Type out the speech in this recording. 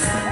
Yeah.